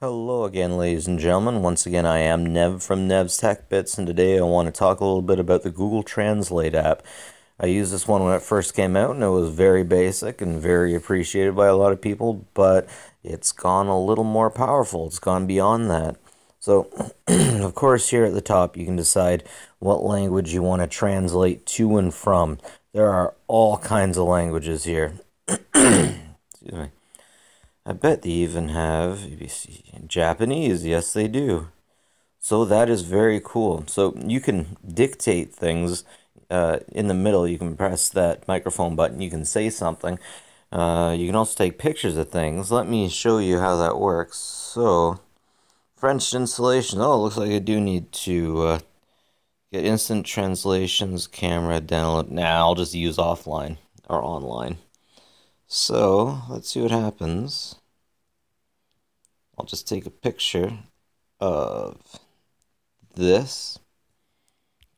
Hello again, ladies and gentlemen. Once again, I am Nev from Nev's Tech Bits, and today I want to talk a little bit about the Google Translate app. I used this one when it first came out, and it was very basic and very appreciated by a lot of people, but it's gone a little more powerful. It's gone beyond that. So, of course, here at the top, you can decide what language you want to translate to and from. There are all kinds of languages here. Excuse me. I bet they even have ABC Japanese. Yes, they do. So that is very cool. So you can dictate things uh, in the middle. You can press that microphone button. You can say something. Uh, you can also take pictures of things. Let me show you how that works. So, French installation. Oh, looks like I do need to uh, get instant translations, camera, download. Now I'll just use offline or online. So let's see what happens. I'll just take a picture of this.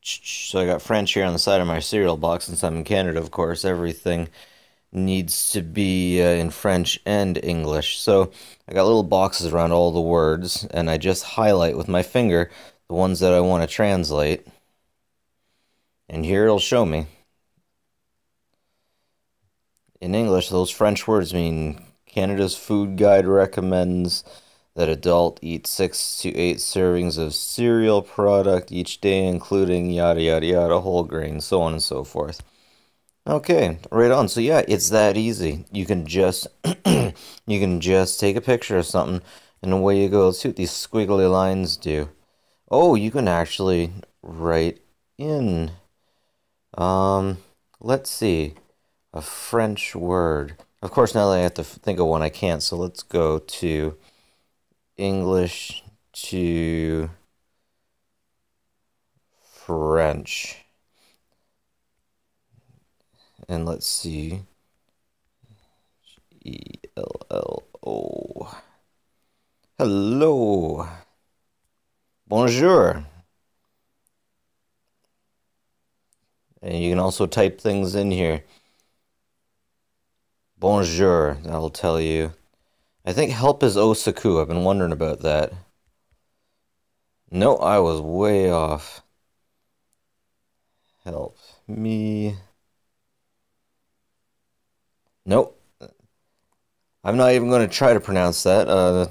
So I got French here on the side of my cereal box. Since I'm in Canada, of course, everything needs to be uh, in French and English. So I got little boxes around all the words, and I just highlight with my finger the ones that I want to translate. And here it'll show me in English, those French words mean Canada's Food Guide recommends that adult eat six to eight servings of cereal product each day, including yada yada yada, whole grain, so on and so forth. Okay, right on. So yeah, it's that easy. You can just you can just take a picture of something and away you go. Let's see what these squiggly lines do. Oh, you can actually write in. Um, let's see a French word. Of course, now that I have to think of one, I can't. So let's go to English to French. And let's see. E L L O. Hello. Bonjour. And you can also type things in here. Bonjour, that'll tell you. I think help is Osaku. I've been wondering about that. No, I was way off. Help me. Nope. I'm not even going to try to pronounce that uh,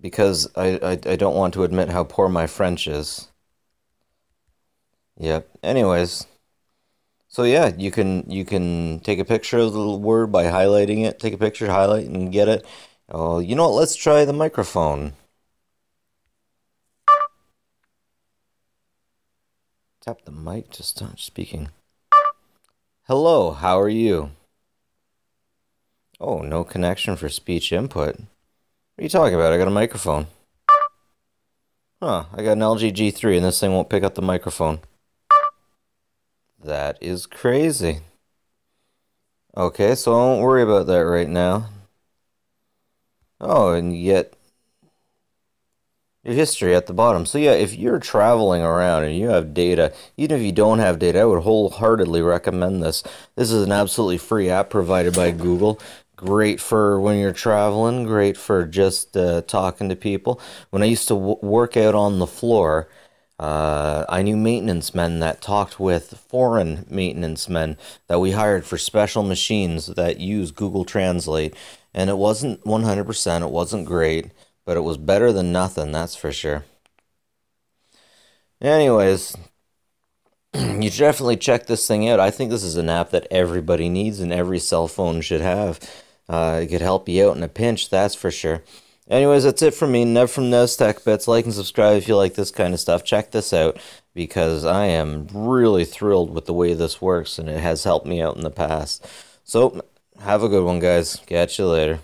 because I, I, I don't want to admit how poor my French is. Yep. Anyways. So yeah, you can you can take a picture of the word by highlighting it. Take a picture, highlight, and get it. Oh, you know what? Let's try the microphone. Tap the mic to start speaking. Hello, how are you? Oh, no connection for speech input. What are you talking about? I got a microphone. Huh, I got an LG G3 and this thing won't pick up the microphone. That is crazy. Okay, so I won't worry about that right now. Oh, and yet your history at the bottom. So yeah, if you're traveling around and you have data, even if you don't have data, I would wholeheartedly recommend this. This is an absolutely free app provided by Google. Great for when you're traveling, great for just uh, talking to people. When I used to work out on the floor, uh, I knew maintenance men that talked with foreign maintenance men that we hired for special machines that use Google Translate. And it wasn't 100%, it wasn't great, but it was better than nothing, that's for sure. Anyways, you should definitely check this thing out. I think this is an app that everybody needs and every cell phone should have. Uh, it could help you out in a pinch, that's for sure. Anyways, that's it from me. Nev from Nev's Tech Bits. Like and subscribe if you like this kind of stuff. Check this out because I am really thrilled with the way this works and it has helped me out in the past. So, have a good one, guys. Catch you later.